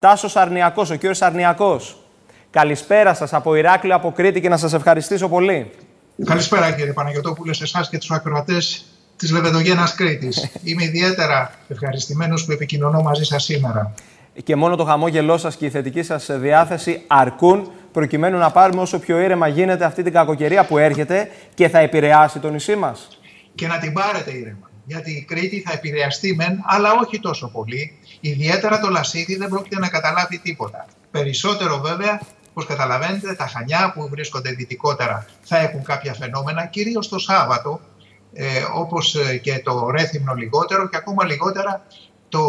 Τάσος Αρνιακός, ο κύριος Αρνιακός. Καλησπέρα σας από Ηράκλειο, από Κρήτη και να σας ευχαριστήσω πολύ. Καλησπέρα κύριε Παναγιωτόπουλε, σε εσάς και τους ακροατές της Λεβεδογένας Κρήτης. Είμαι ιδιαίτερα ευχαριστημένος που επικοινωνώ μαζί σας σήμερα. Και μόνο το χαμόγελό σας και η θετική σας διάθεση αρκούν προκειμένου να πάρουμε όσο πιο ήρεμα γίνεται αυτή την κακοκαιρία που έρχεται και θα επηρεάσει το νησί μας. Και να την πάρετε ήρεμα γιατί η Κρήτη θα επηρεαστεί μεν, αλλά όχι τόσο πολύ. Ιδιαίτερα το Λασίδι δεν πρόκειται να καταλάβει τίποτα. Περισσότερο βέβαια, όπως καταλαβαίνετε, τα Χανιά που βρίσκονται δυτικότερα θα έχουν κάποια φαινόμενα, κυρίως το Σάββατο, ε, όπως ε, και το Ρέθυμνο λιγότερο και ακόμα λιγότερα το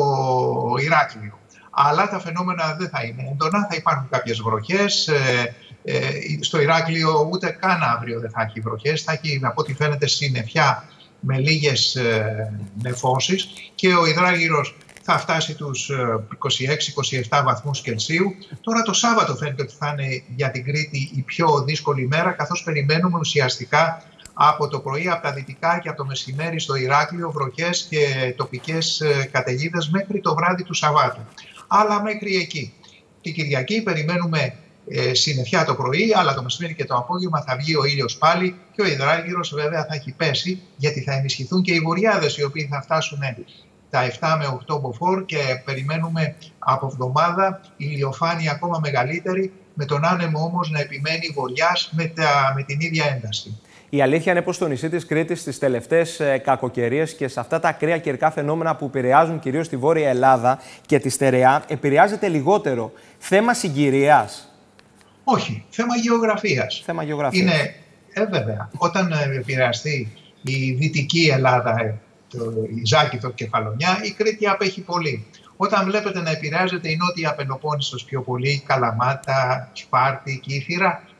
Ηράκλειο. Αλλά τα φαινόμενα δεν θα είναι έντονα, θα υπάρχουν κάποιες βροχές, ε, ε, στο Ηράκλειο ούτε καν αύριο δεν θα έχει βροχές, θα έχει από ό,τι φαίνεται συννεφιά με λίγες ε, νεφώσεις και ο υδράγυρος θα φτάσει τους 26-27 ε, βαθμούς Κελσίου. Τώρα το Σάββατο φαίνεται ότι θα είναι για την Κρήτη η πιο δύσκολη μέρα καθώς περιμένουμε ουσιαστικά από το πρωί από τα δυτικά και από το μεσημέρι στο Ηράκλειο βροχές και τοπικές ε, καταιγίδες μέχρι το βράδυ του Σαββάτου. Αλλά μέχρι εκεί. Την Κυριακή περιμένουμε ε, συννεφιά το πρωί, αλλά το μεσημέρι και το απόγευμα θα βγει ο ήλιος πάλι και ο υδράργυρος βέβαια θα έχει πέσει, γιατί θα ενισχυθούν και οι βορειάδες οι οποίοι θα φτάσουν τα 7 με 8 μποφόρ και περιμένουμε από εβδομάδα ηλιοφάνεια ακόμα μεγαλύτερη, με τον άνεμο όμως να επιμένει βοριάς με, με την ίδια ένταση. Η αλήθεια είναι πως στο νησί της Κρήτης στις τελευταίες κακοκαιρίες και σε αυτά τα ακραία καιρικά φαινόμενα που επηρεάζουν κυρίως τη Βόρεια Ελλάδα και τη Στερεά, επηρεάζεται λιγότερο. Θέμα συγκυρίας. Όχι, θέμα γεωγραφίας. Θέμα γεωγραφίας. Είναι, ε, βέβαια, όταν ε, επηρεαστεί η δυτική Ελλάδα, ε, το, η Ζάκηθο Κεφαλονιά, η Κρήτη απέχει πολύ. Όταν βλέπετε να επηρεάζεται η Νότια Πελοπόννησος πιο πολύ, Καλαμάτα, Σπάρτη,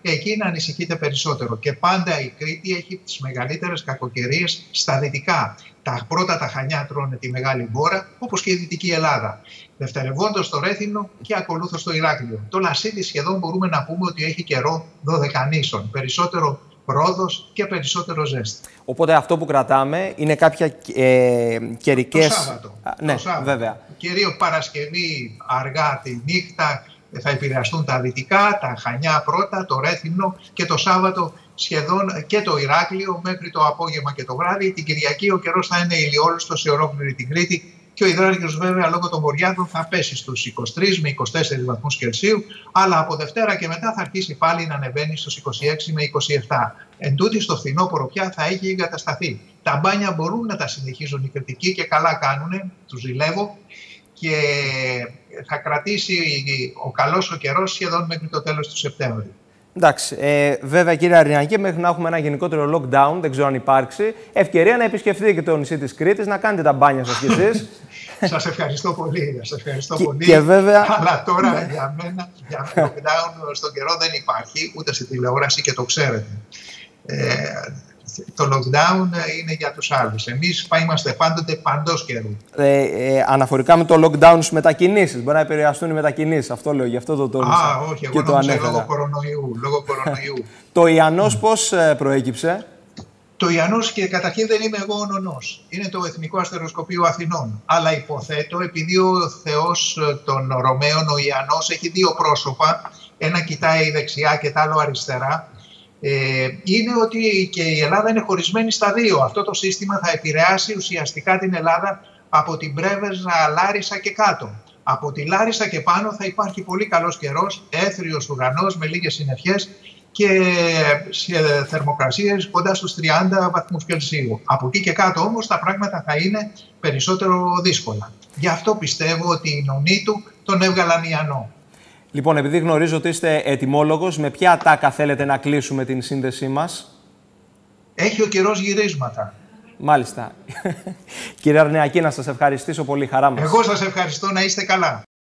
Κύθυρα, εκεί να ανησυχείτε περισσότερο. Και πάντα η Κρήτη έχει τις μεγαλύτερες κακοκαιρίες στα δυτικά. Τα πρώτα τα Χανιά τρώνε τη Μεγάλη Βόρα, όπως και η Δυτική Ελλάδα. Δευτερευόντως στο Ρέθινο και ακολούθως στο Ηράκλειο. Το Λασίδι σχεδόν μπορούμε να πούμε ότι έχει καιρό 12 νήσων. Περισσότερο πρόοδος και περισσότερο ζέστη. Οπότε αυτό που κρατάμε είναι κάποια ε, καιρικές... Το Σάββατο. ναι, το Σάββατο. βέβαια. Κυρίως Παρασκευή αργά τη νύχτα θα επηρεαστούν τα δυτικά, τα Χανιά πρώτα, το Ρέθυμνο και το Σάββατο σχεδόν και το Ηράκλειο μέχρι το απόγευμα και το βράδυ. Την Κυριακή ο καιρός θα είναι ηλιόλουστος σε ολόκληρη την Κρήτη και ο υδράργυρος βέβαια λόγω των βορειάδων θα πέσει στους 23 με 24 βαθμούς Κελσίου, αλλά από Δευτέρα και μετά θα αρχίσει πάλι να ανεβαίνει στους 26 με 27. Εν τούτης στο φθινόπωρο πια θα έχει εγκατασταθεί. Τα μπάνια μπορούν να τα συνεχίζουν οι κριτικοί και καλά κάνουν, τους ζηλεύω, και θα κρατήσει ο καλός ο καιρός σχεδόν μέχρι το τέλος του Σεπτέμβρη. Εντάξει. Ε, βέβαια, κύριε Αρινιακή, μέχρι να έχουμε ένα γενικότερο lockdown, δεν ξέρω αν υπάρξει, ευκαιρία να επισκεφτείτε και το νησί της Κρήτης, να κάνετε τα μπάνια σας κι εσείς. Σας ευχαριστώ πολύ. Σας ευχαριστώ και, πολύ. Και βέβαια... Αλλά τώρα ναι. για μένα, για μένα lockdown στον καιρό δεν υπάρχει, ούτε στη τηλεόραση και το ξέρετε. Ε, το lockdown είναι για τους άλλους. Εμείς είμαστε πάντοτε παντός καιρού. Ε, ε, αναφορικά με το lockdown στις μετακινήσεις. Μπορεί να επηρεαστούν οι μετακινήσεις. Αυτό λέω, γι' αυτό το τόνισα. Α, όχι, εγώ το νόμιζα λόγω κορονοϊού. Λόγω κορονοϊού. το Ιαννός πώς ε, προέκυψε; Το Ιαννός και καταρχήν δεν είμαι εγώ ο νονός. Είναι το Εθνικό Αστεροσκοπείο Αθηνών. Αλλά υποθέτω, επειδή ο Θεός ε, των Ρωμαίων, ο Ιαννός, έχει δύο πρόσωπα, ένα κοιτάει δεξιά και το άλλο αριστερά, ε, είναι ότι και η Ελλάδα είναι χωρισμένη στα δύο. Αυτό το σύστημα θα επηρεάσει ουσιαστικά την Ελλάδα από την Πρέβεζα, Λάρισα και κάτω. Από τη Λάρισα και πάνω θα υπάρχει πολύ καλός καιρός, έθριος ουρανός με λίγες συννεφιές και σε θερμοκρασίες κοντά στους 30 βαθμούς Κελσίου. Από εκεί και κάτω όμως τα πράγματα θα είναι περισσότερο δύσκολα. Γι' αυτό πιστεύω ότι οι νονοί του τον έβγαλαν Ιαννό. Λοιπόν, επειδή γνωρίζω ότι είστε ετοιμόλογος, με ποια ατάκα θέλετε να κλείσουμε την σύνδεσή μας; Έχει ο καιρός γυρίσματα. Μάλιστα. Κύριε Αρνεακή, να σας ευχαριστήσω πολύ. Χαρά μας. Εγώ σας ευχαριστώ να είστε καλά.